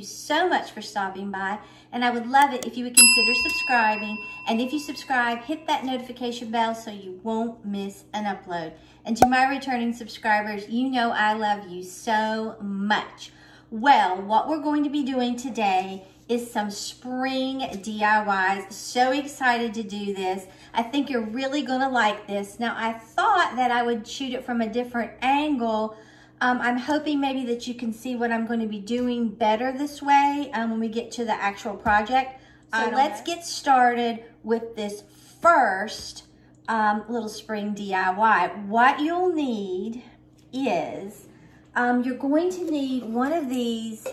you so much for stopping by. And I would love it if you would consider subscribing. And if you subscribe, hit that notification bell so you won't miss an upload. And to my returning subscribers, you know I love you so much. Well, what we're going to be doing today is some spring DIYs. So excited to do this. I think you're really gonna like this. Now, I thought that I would shoot it from a different angle. Um, I'm hoping maybe that you can see what I'm gonna be doing better this way um, when we get to the actual project. So let's get started with this first um, little spring DIY. What you'll need is, um, you're going to need one of these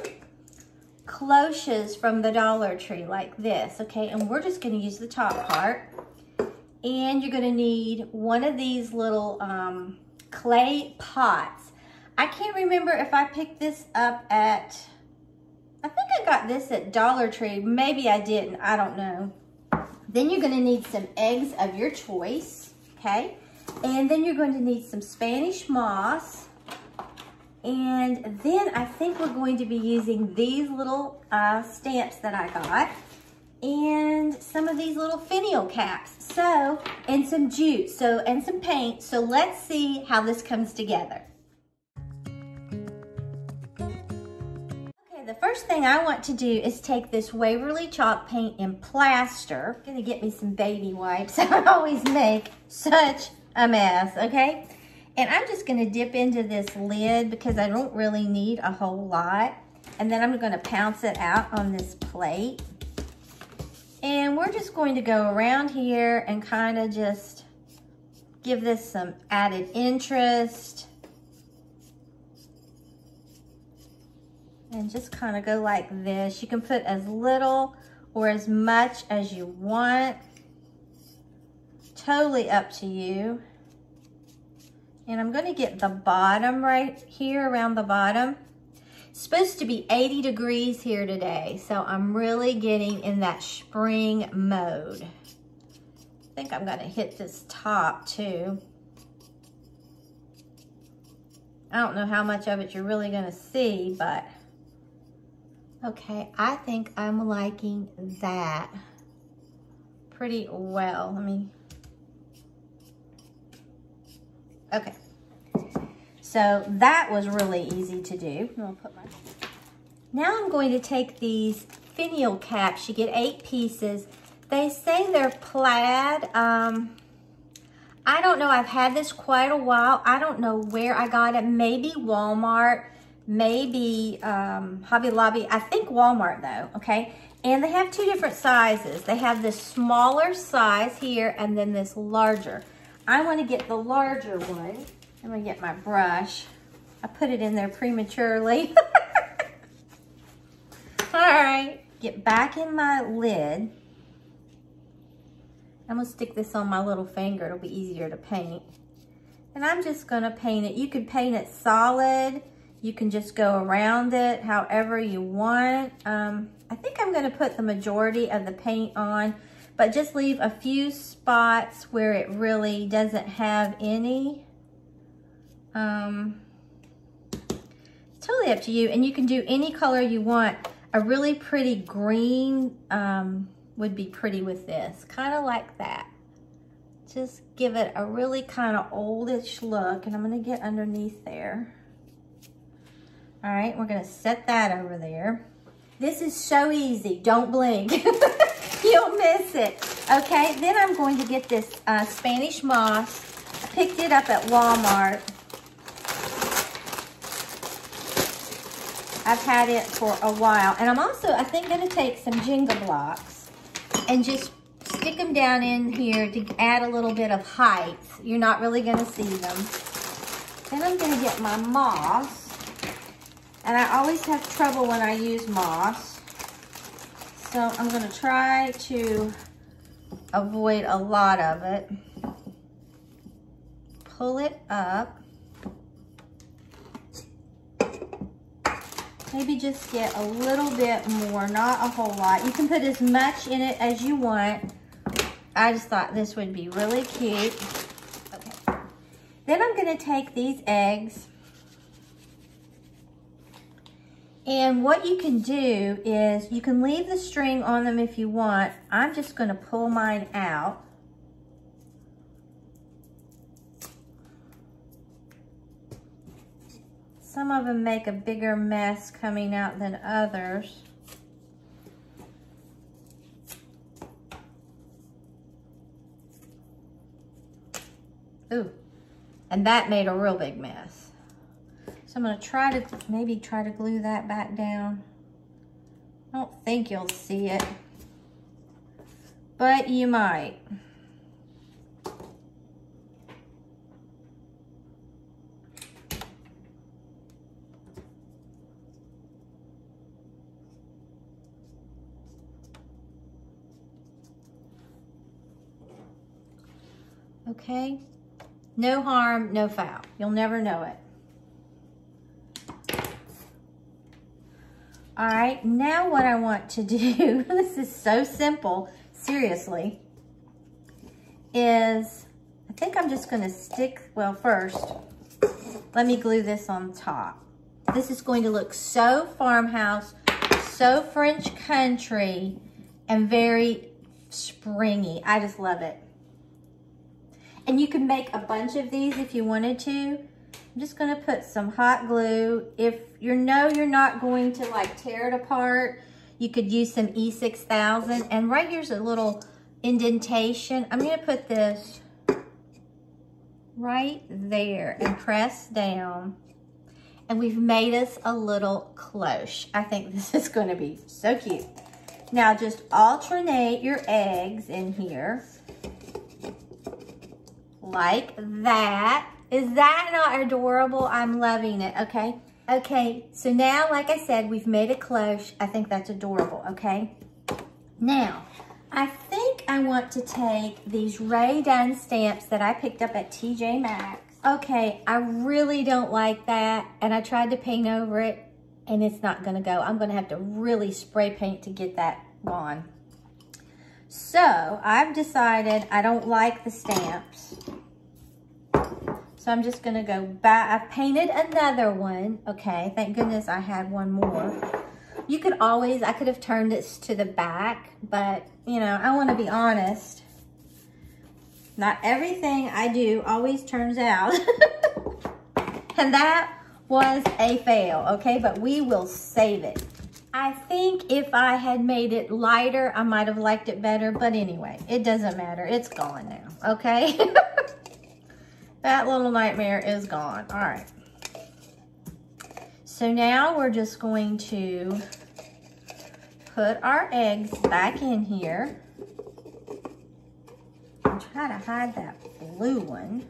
cloches from the Dollar Tree like this, okay? And we're just gonna use the top part. And you're gonna need one of these little um, clay pots. I can't remember if I picked this up at, I think I got this at Dollar Tree. Maybe I didn't, I don't know. Then you're gonna need some eggs of your choice, okay? And then you're going to need some Spanish moss, and then I think we're going to be using these little uh, stamps that I got and some of these little finial caps. So, and some jute, so, and some paint. So let's see how this comes together. The first thing I want to do is take this Waverly chalk paint and plaster. I'm gonna get me some baby wipes. I always make such a mess, okay? And I'm just gonna dip into this lid because I don't really need a whole lot. And then I'm gonna pounce it out on this plate. And we're just going to go around here and kind of just give this some added interest. And just kind of go like this. You can put as little or as much as you want. Totally up to you. And I'm gonna get the bottom right here around the bottom. It's supposed to be 80 degrees here today, so I'm really getting in that spring mode. I think I'm gonna hit this top too. I don't know how much of it you're really gonna see, but okay, I think I'm liking that pretty well. Let me Okay. So that was really easy to do. Now I'm going to take these finial caps. You get eight pieces. They say they're plaid. Um, I don't know. I've had this quite a while. I don't know where I got it. Maybe Walmart. Maybe um, Hobby Lobby. I think Walmart though, okay? And they have two different sizes. They have this smaller size here and then this larger. I want to get the larger one. I'm to get my brush. I put it in there prematurely. All right, get back in my lid. I'm to stick this on my little finger. It'll be easier to paint. And I'm just to paint it. You could paint it solid. You can just go around it however you want. Um, I think I'm going to put the majority of the paint on but just leave a few spots where it really doesn't have any. Um, totally up to you, and you can do any color you want. A really pretty green um, would be pretty with this, kind of like that. Just give it a really kind of oldish look, and I'm gonna get underneath there. All right, we're gonna set that over there. This is so easy, don't blink. You'll miss it. Okay, then I'm going to get this uh, Spanish moss. I picked it up at Walmart. I've had it for a while. And I'm also, I think, to take some Jenga blocks and just stick them down in here to add a little bit of height. You're not really to see them. Then I'm to get my moss. And I always have trouble when I use moss. So I'm gonna try to avoid a lot of it. Pull it up. Maybe just get a little bit more, not a whole lot. You can put as much in it as you want. I just thought this would be really cute. Okay. Then I'm gonna take these eggs And what you can do is you can leave the string on them if you want. I'm just gonna pull mine out. Some of them make a bigger mess coming out than others. Ooh, and that made a real big mess. So I'm gonna try to, maybe try to glue that back down. I don't think you'll see it, but you might. Okay, no harm, no foul. You'll never know it. All right, now what I want to do, this is so simple, seriously, is I think I'm just gonna stick, well first, let me glue this on top. This is going to look so farmhouse, so French country, and very springy. I just love it. And you can make a bunch of these if you wanted to. I'm just gonna put some hot glue. If you know you're not going to like tear it apart, you could use some E6000. And right here's a little indentation. I'm gonna put this right there and press down. And we've made us a little cloche. I think this is gonna be so cute. Now just alternate your eggs in here like that. Is that not adorable? I'm loving it, okay? Okay, so now, like I said, we've made a cloche. I think that's adorable, okay? Now, I think I want to take these Rae Dunn stamps that I picked up at TJ Maxx. Okay, I really don't like that, and I tried to paint over it, and it's not gonna go. I'm gonna have to really spray paint to get that gone. So I've decided I don't like the stamps. So I'm just gonna go back. I've painted another one. Okay, thank goodness I had one more. You could always, I could have turned this to the back, but you know, I wanna be honest. Not everything I do always turns out. and that was a fail, okay? But we will save it. I think if I had made it lighter, I might have liked it better. But anyway, it doesn't matter. It's gone now, okay? that little nightmare is gone. All right. So now we're just going to put our eggs back in here. And try to hide that blue one.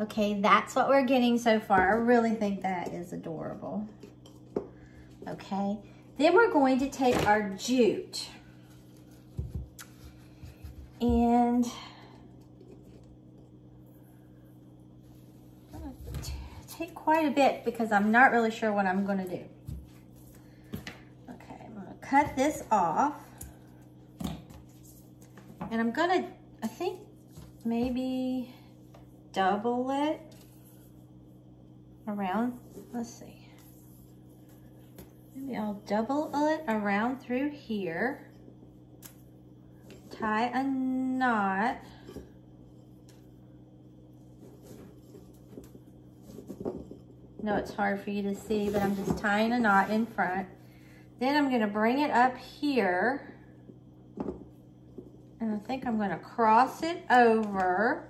Okay, that's what we're getting so far. I really think that is adorable. Okay, then we're going to take our jute and take quite a bit because I'm not really sure what I'm going to do. Okay, I'm going to cut this off. And I'm going to, I think maybe double it around, let's see. Maybe I'll double it around through here. Tie a knot. No, it's hard for you to see, but I'm just tying a knot in front. Then I'm gonna bring it up here. And I think I'm gonna cross it over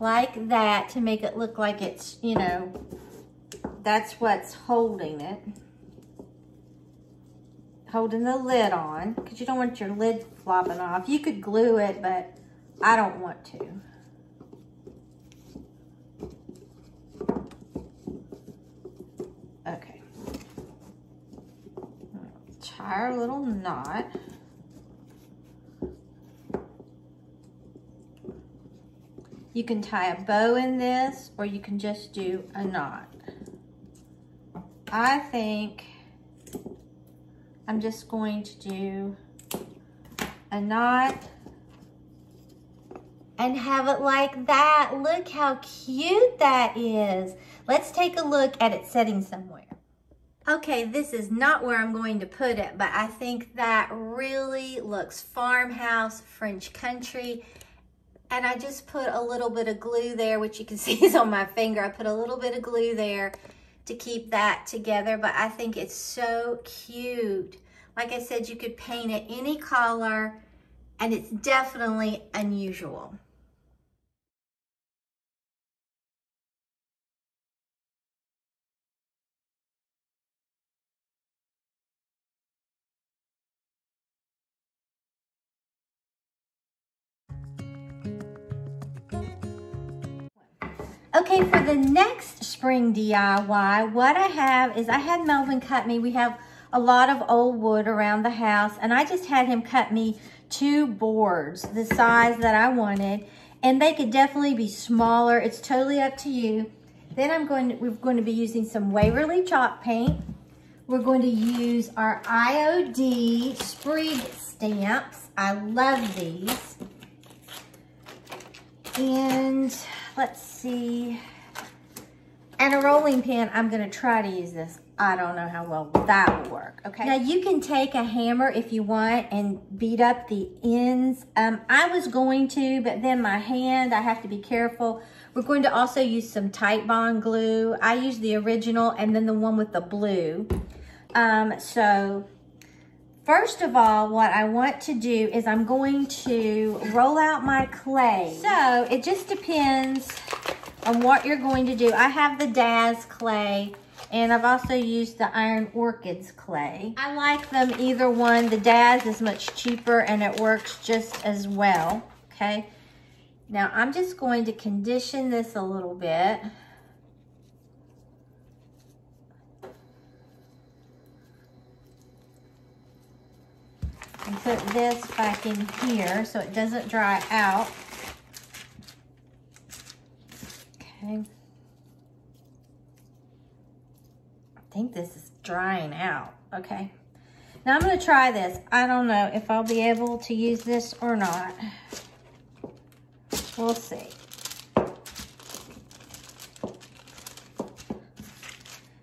like that to make it look like it's, you know, that's what's holding it. Holding the lid on, because you don't want your lid flopping off. You could glue it, but I don't want to. Okay. Tie our little knot. You can tie a bow in this or you can just do a knot. I think I'm just going to do a knot and have it like that. Look how cute that is. Let's take a look at it setting somewhere. Okay, this is not where I'm going to put it, but I think that really looks farmhouse, French country. And I just put a little bit of glue there, which you can see is on my finger. I put a little bit of glue there to keep that together, but I think it's so cute. Like I said, you could paint it any color, and it's definitely unusual. Okay, for the next spring DIY, what I have is I had Melvin cut me. We have a lot of old wood around the house, and I just had him cut me two boards, the size that I wanted, and they could definitely be smaller. It's totally up to you. Then I'm going to, we're going to be using some Waverly chalk paint. We're going to use our IOD Sprig stamps. I love these. And let's see. And a rolling pin, I'm gonna try to use this. I don't know how well that will work, okay? Now you can take a hammer if you want and beat up the ends. Um, I was going to, but then my hand, I have to be careful. We're going to also use some Titebond glue. I use the original and then the one with the blue. Um, so First of all, what I want to do is I'm going to roll out my clay. So it just depends on what you're going to do. I have the Daz clay and I've also used the Iron Orchids clay. I like them either one. The Daz is much cheaper and it works just as well, okay? Now I'm just going to condition this a little bit. Put this back in here so it doesn't dry out. Okay. I think this is drying out, okay. Now I'm gonna try this. I don't know if I'll be able to use this or not. We'll see.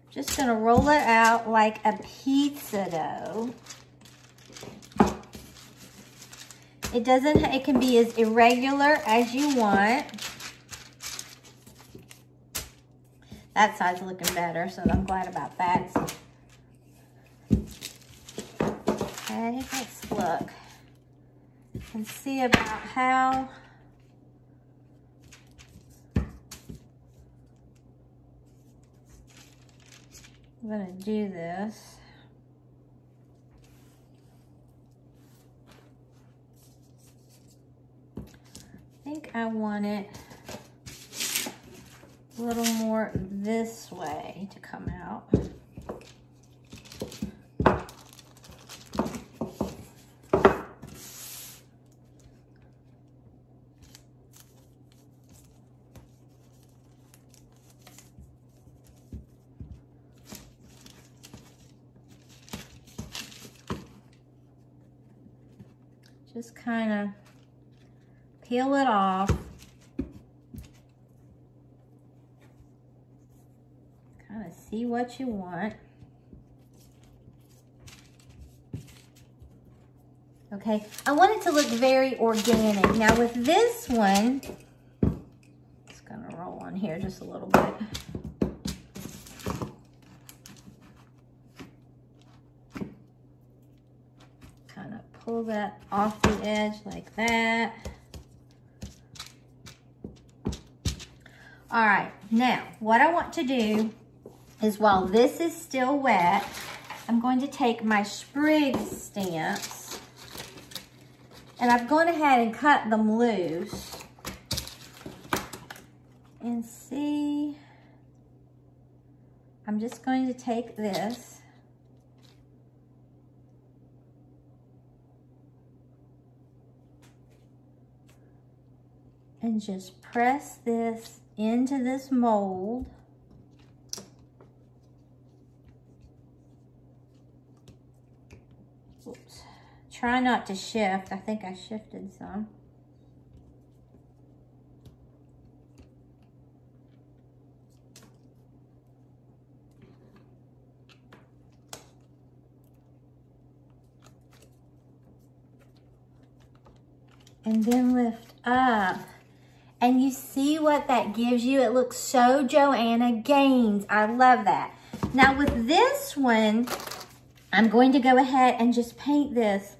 Just gonna roll it out like a pizza dough. It doesn't, it can be as irregular as you want. That side's looking better, so I'm glad about that. Okay, let's look and see about how I'm gonna do this. Think I want it a little more this way to come out. Just kind of peel it off. Kind of see what you want. Okay, I want it to look very organic. Now with this one, it's gonna roll on here just a little bit. Kind of pull that off the edge like that. All right, now what I want to do is while this is still wet, I'm going to take my sprig stamps and I've gone ahead and cut them loose and see, I'm just going to take this. And just press this into this mold. Oops. Try not to shift. I think I shifted some. And then lift up. And you see what that gives you? It looks so Joanna Gaines. I love that. Now with this one, I'm going to go ahead and just paint this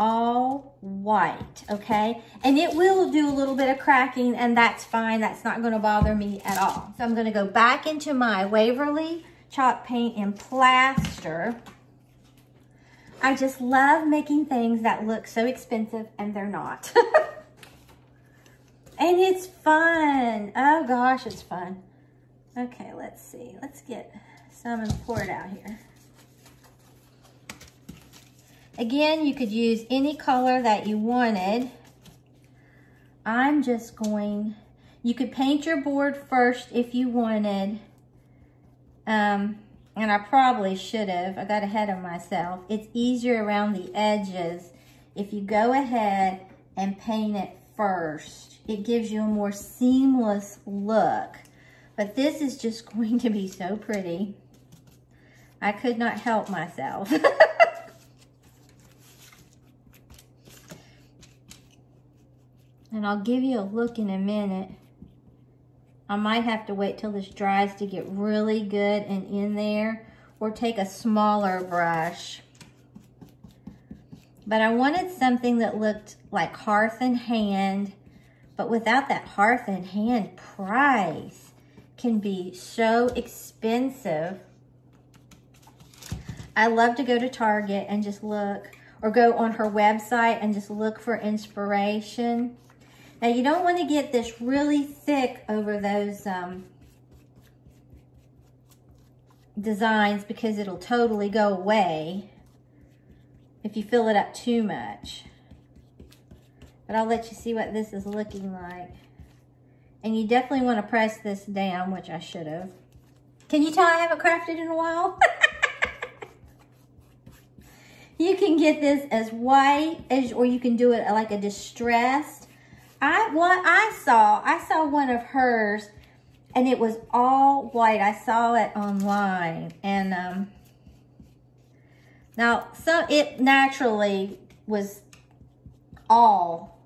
all white, okay? And it will do a little bit of cracking and that's fine. That's not gonna bother me at all. So I'm gonna go back into my Waverly chalk paint and plaster. I just love making things that look so expensive and they're not. and it's fun. Oh gosh, it's fun. Okay, let's see. Let's get some and pour it out here. Again, you could use any color that you wanted. I'm just going, you could paint your board first if you wanted. Um, and I probably should have, I got ahead of myself. It's easier around the edges if you go ahead and paint it first. It gives you a more seamless look. But this is just going to be so pretty. I could not help myself. And I'll give you a look in a minute. I might have to wait till this dries to get really good and in there or take a smaller brush. But I wanted something that looked like Hearth and Hand, but without that Hearth and Hand price can be so expensive. I love to go to Target and just look or go on her website and just look for inspiration. Now you don't want to get this really thick over those um, designs because it'll totally go away if you fill it up too much. But I'll let you see what this is looking like. And you definitely want to press this down, which I should have. Can you tell I haven't crafted in a while? you can get this as white as, or you can do it like a distressed I what I saw, I saw one of hers and it was all white. I saw it online and um now so it naturally was all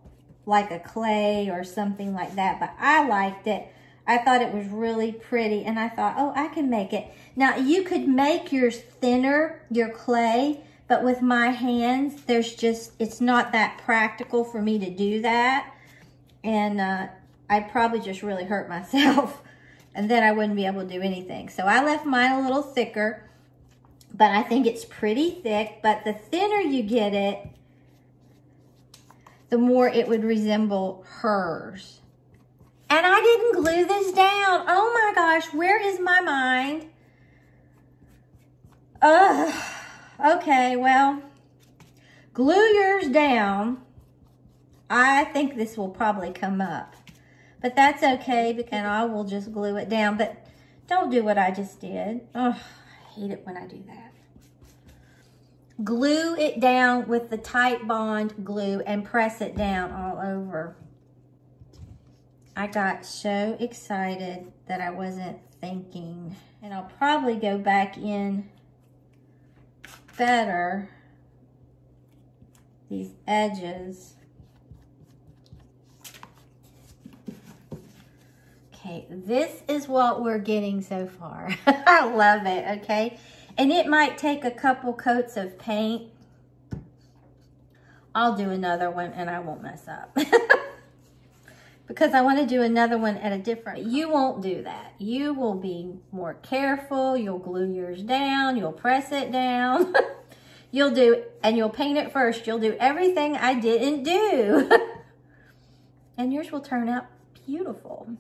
like a clay or something like that, but I liked it. I thought it was really pretty and I thought, oh, I can make it. Now you could make yours thinner, your clay, but with my hands, there's just, it's not that practical for me to do that and uh, I'd probably just really hurt myself and then I wouldn't be able to do anything. So I left mine a little thicker, but I think it's pretty thick, but the thinner you get it, the more it would resemble hers. And I didn't glue this down. Oh my gosh, where is my mind? Ugh. Okay, well, glue yours down I think this will probably come up. But that's okay because I will just glue it down. But don't do what I just did. I hate it when I do that. Glue it down with the Titebond glue and press it down all over. I got so excited that I wasn't thinking. And I'll probably go back in better these edges Okay, this is what we're getting so far. I love it, okay? And it might take a couple coats of paint. I'll do another one and I won't mess up. because I want to do another one at a different, you won't do that. You will be more careful. You'll glue yours down. You'll press it down. you'll do, and you'll paint it first. You'll do everything I didn't do. and yours will turn out beautiful.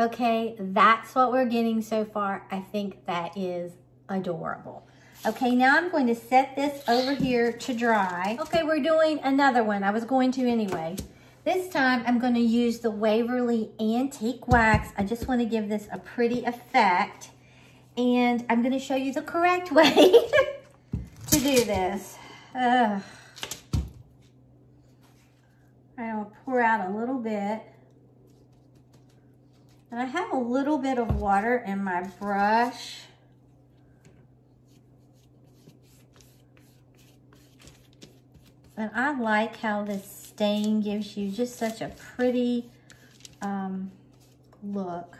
Okay, that's what we're getting so far. I think that is adorable. Okay, now I'm going to set this over here to dry. Okay, we're doing another one. I was going to anyway. This time I'm going to use the Waverly Antique Wax. I just want to give this a pretty effect. And I'm going to show you the correct way to do this. Ugh. I'll pour out a little bit. And I have a little bit of water in my brush. And I like how this stain gives you just such a pretty um, look.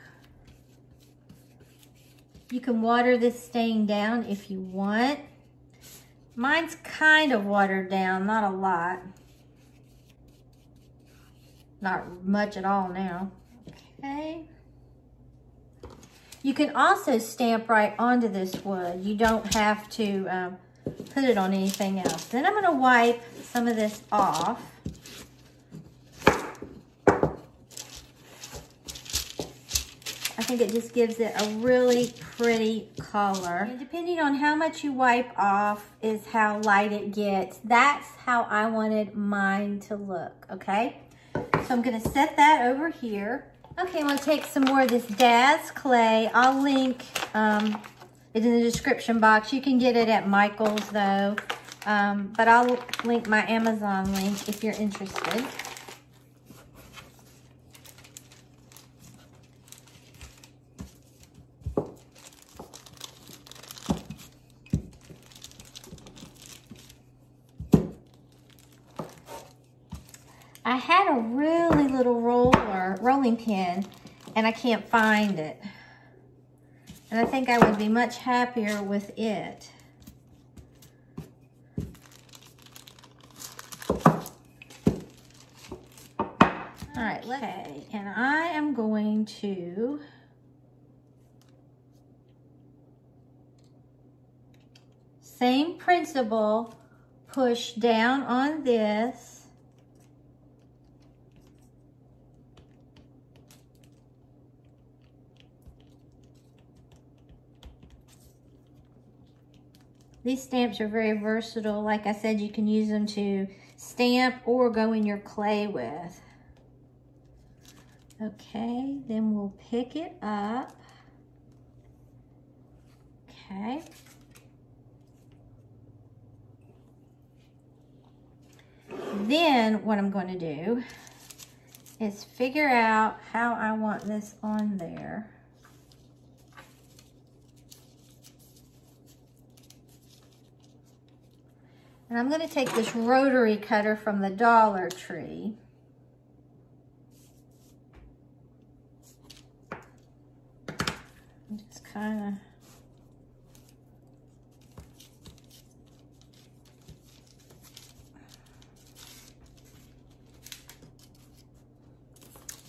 You can water this stain down if you want. Mine's kind of watered down, not a lot. Not much at all now. Okay. You can also stamp right onto this wood. You don't have to um, put it on anything else. Then I'm gonna wipe some of this off. I think it just gives it a really pretty color. And depending on how much you wipe off is how light it gets. That's how I wanted mine to look, okay? So I'm gonna set that over here. Okay, I'm gonna take some more of this Daz clay. I'll link um, it in the description box. You can get it at Michael's though. Um, but I'll link my Amazon link if you're interested. Had a really little roller, rolling pin, and I can't find it. And I think I would be much happier with it. All right, okay, and I am going to same principle, push down on this These stamps are very versatile. Like I said, you can use them to stamp or go in your clay with. Okay, then we'll pick it up. Okay. Then what I'm going to do is figure out how I want this on there. And I'm going to take this rotary cutter from the Dollar Tree. Just kind of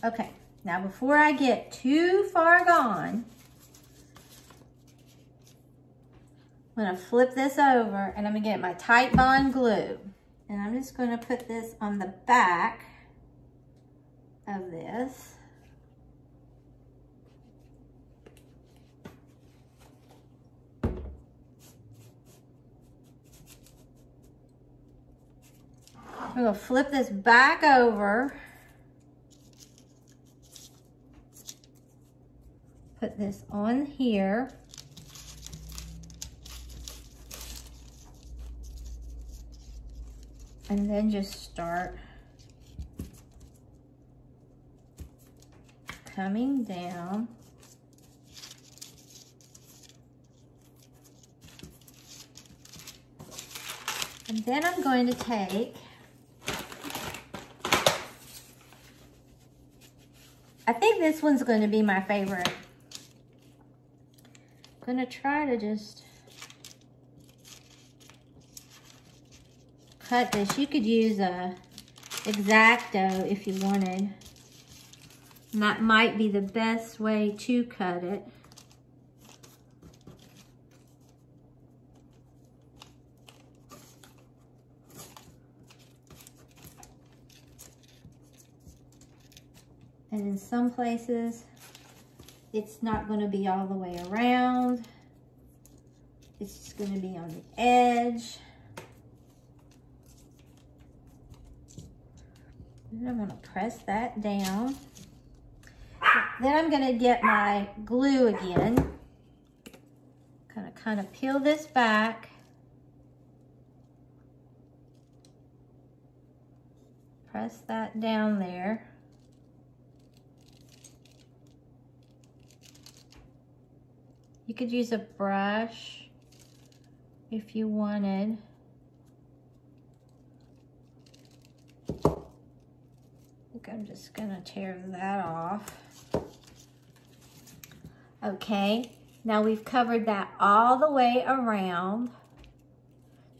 Okay, now before I get too far gone, I'm gonna flip this over and I'm gonna get my Titebond glue. And I'm just gonna put this on the back of this. I'm gonna flip this back over. Put this on here. And then just start coming down and then I'm going to take I think this one's going to be my favorite. I'm going to try to just cut this. You could use a X-Acto if you wanted. And that might be the best way to cut it. And in some places, it's not going to be all the way around. It's just going to be on the edge. And I'm gonna press that down. Then I'm gonna get my glue again. Gonna kind of peel this back. Press that down there. You could use a brush if you wanted. Think I'm just gonna tear that off. Okay, now we've covered that all the way around.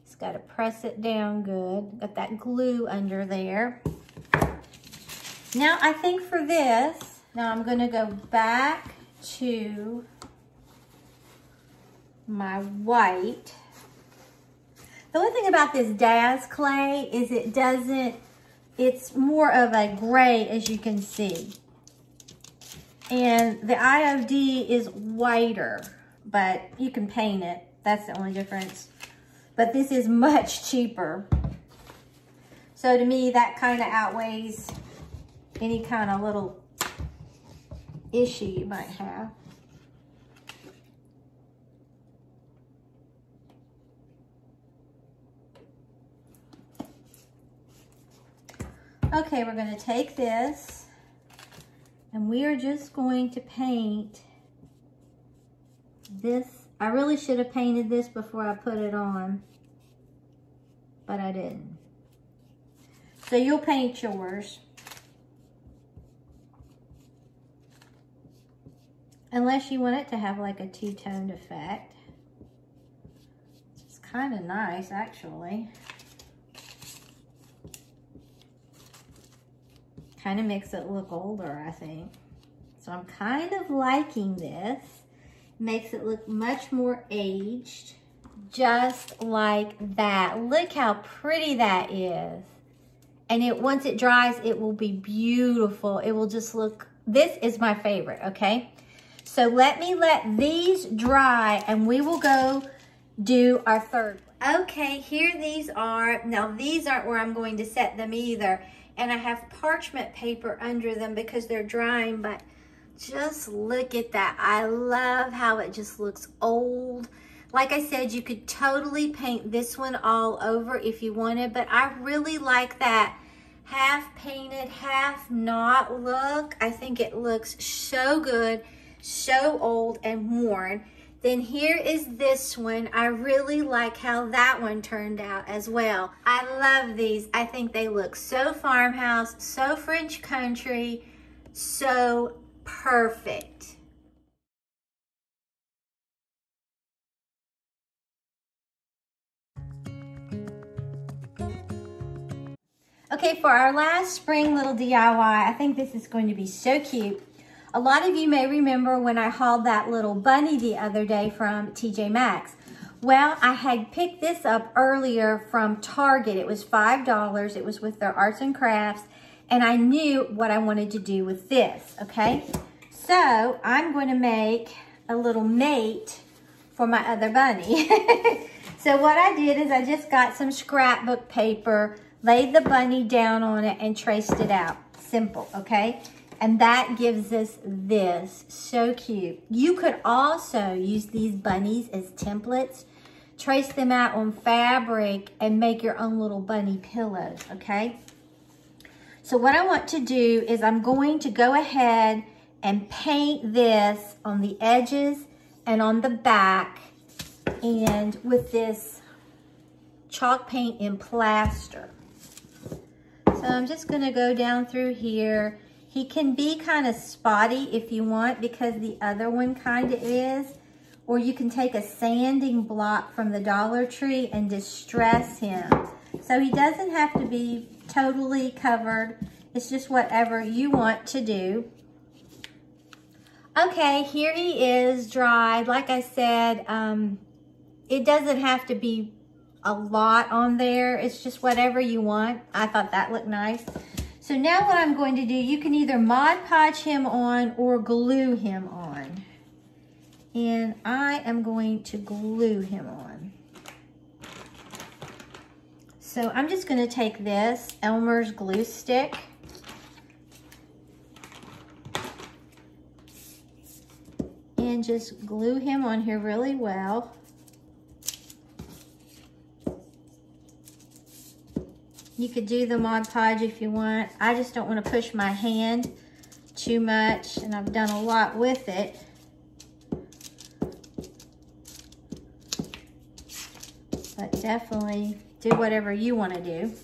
Just gotta press it down good. Got that glue under there. Now I think for this, now I'm gonna go back to my white. The only thing about this Daz clay is it doesn't, it's more of a gray as you can see. And the IOD is whiter, but you can paint it. That's the only difference. But this is much cheaper. So to me, that kind of outweighs any kind of little issue you might have. Okay, we're going to take this and we are just going to paint this. I really should have painted this before I put it on, but I didn't. So you'll paint yours. Unless you want it to have like a two-toned effect. It's kind of nice, actually. Kind of makes it look older, I think. So I'm kind of liking this. Makes it look much more aged. Just like that. Look how pretty that is. And it once it dries, it will be beautiful. It will just look, this is my favorite, okay? So let me let these dry and we will go do our third. Okay, here these are. Now these aren't where I'm going to set them either. And I have parchment paper under them because they're drying, but just look at that. I love how it just looks old. Like I said, you could totally paint this one all over if you wanted, but I really like that half painted, half not look. I think it looks so good so old and worn. Then here is this one. I really like how that one turned out as well. I love these. I think they look so farmhouse, so French country, so perfect. Okay, for our last spring little DIY, I think this is going to be so cute. A lot of you may remember when I hauled that little bunny the other day from TJ Maxx. Well, I had picked this up earlier from Target. It was $5. It was with their arts and crafts. And I knew what I wanted to do with this, okay? So I'm going to make a little mate for my other bunny. so what I did is I just got some scrapbook paper, laid the bunny down on it, and traced it out. Simple, okay? And that gives us this, so cute. You could also use these bunnies as templates, trace them out on fabric and make your own little bunny pillows, okay? So what I want to do is I'm going to go ahead and paint this on the edges and on the back and with this chalk paint in plaster. So I'm just gonna go down through here he can be kind of spotty if you want because the other one kind of is. Or you can take a sanding block from the Dollar Tree and distress him. So he doesn't have to be totally covered. It's just whatever you want to do. Okay, here he is dried. Like I said, um, it doesn't have to be a lot on there. It's just whatever you want. I thought that looked nice. So now what I'm going to do, you can either Mod Podge him on or glue him on. And I am going to glue him on. So I'm just going to take this Elmer's glue stick. And just glue him on here really well. You could do the Mod Podge if you want. I just don't want to push my hand too much, and I've done a lot with it. But definitely do whatever you want to do.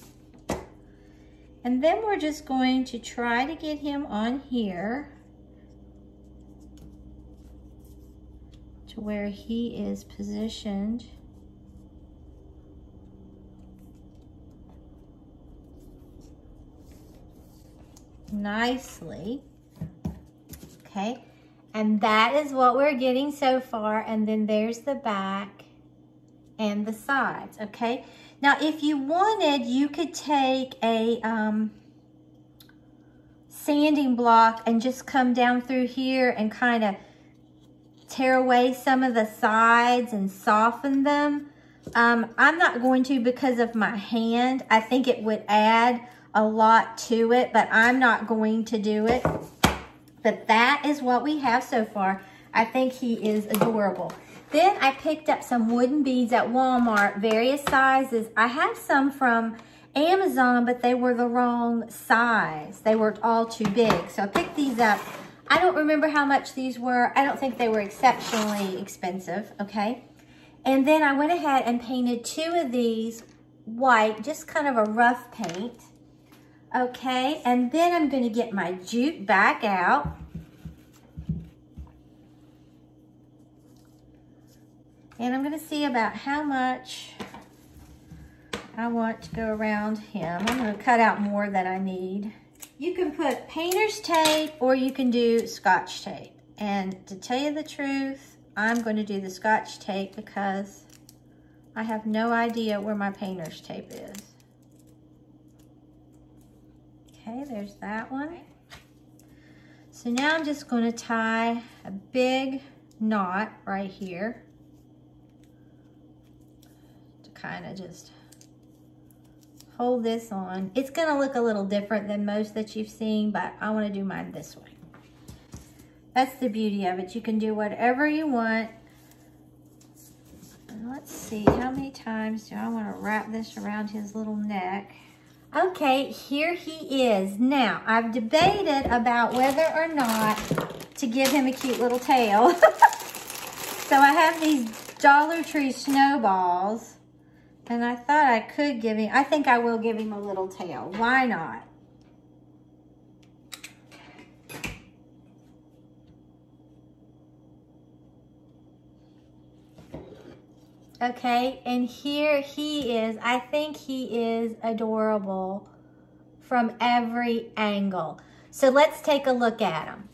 And then we're just going to try to get him on here to where he is positioned. Nicely. Okay, and that is what we're getting so far. And then there's the back and the sides, okay? Now, if you wanted, you could take a um, sanding block and just come down through here and kind of tear away some of the sides and soften them. Um, I'm not going to because of my hand. I think it would add a lot to it, but I'm not going to do it. But that is what we have so far. I think he is adorable. Then I picked up some wooden beads at Walmart, various sizes. I have some from Amazon, but they were the wrong size. They were all too big. So I picked these up. I don't remember how much these were. I don't think they were exceptionally expensive, okay? And then I went ahead and painted two of these white, just kind of a rough paint. Okay, and then I'm gonna get my jute back out. And I'm gonna see about how much I want to go around him. I'm gonna cut out more than I need. You can put painter's tape or you can do scotch tape. And to tell you the truth, I'm going to do the scotch tape because I have no idea where my painter's tape is. Okay, there's that one. So now I'm just going to tie a big knot right here to kind of just hold this on. It's going to look a little different than most that you've seen, but I want to do mine this way. That's the beauty of it. You can do whatever you want. And let's see, how many times do I want to wrap this around his little neck? Okay, here he is. Now, I've debated about whether or not to give him a cute little tail. so I have these Dollar Tree snowballs. And I thought I could give him, I think I will give him a little tail. Why not? Okay, and here he is. I think he is adorable from every angle. So let's take a look at them.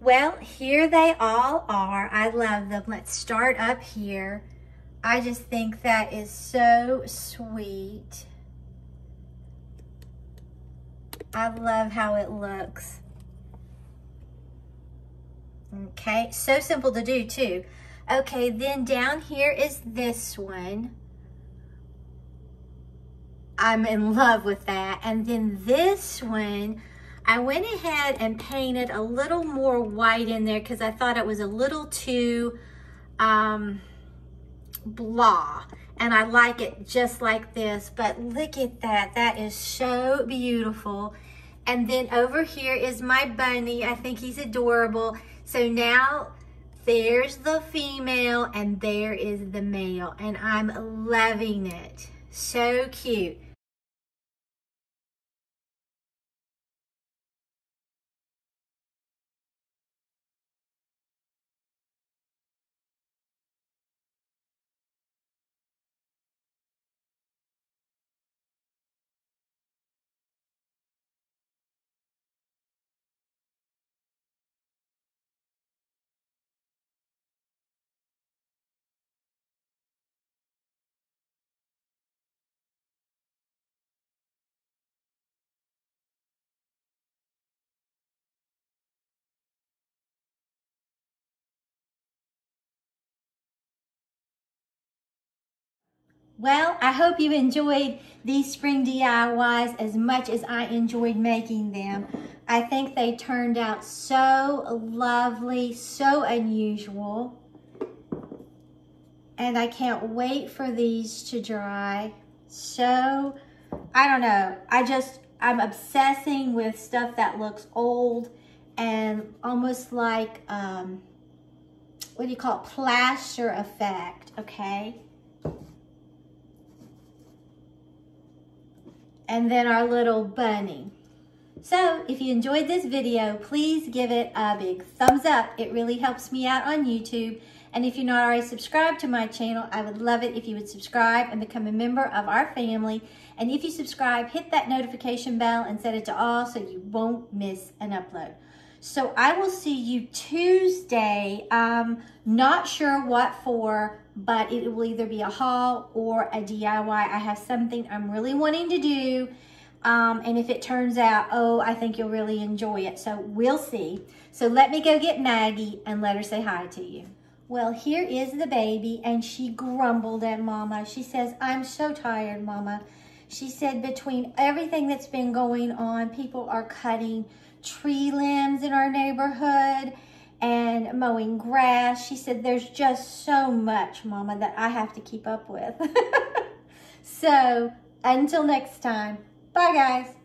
Well, here they all are. I love them. Let's start up here. I just think that is so sweet. I love how it looks. Okay, so simple to do too. Okay, then down here is this one. I'm in love with that. And then this one, I went ahead and painted a little more white in there because I thought it was a little too um, blah. And I like it just like this. But look at that. That is so beautiful. And then over here is my bunny. I think he's adorable. So now there's the female and there is the male and I'm loving it. So cute. Well, I hope you enjoyed these spring DIYs as much as I enjoyed making them. I think they turned out so lovely, so unusual. And I can't wait for these to dry. So, I don't know. I just, I'm obsessing with stuff that looks old and almost like, um, what do you call it, plaster effect, okay? And then our little bunny. So if you enjoyed this video, please give it a big thumbs up. It really helps me out on YouTube. And if you're not already subscribed to my channel, I would love it if you would subscribe and become a member of our family. And if you subscribe, hit that notification bell and set it to all so you won't miss an upload. So I will see you Tuesday. Um, not sure what for, but it will either be a haul or a DIY. I have something I'm really wanting to do. Um, and if it turns out, oh, I think you'll really enjoy it. So we'll see. So let me go get Maggie and let her say hi to you. Well, here is the baby, and she grumbled at Mama. She says, I'm so tired, Mama. She said between everything that's been going on, people are cutting tree limbs in our neighborhood and mowing grass. She said, there's just so much, Mama, that I have to keep up with. so until next time, bye guys.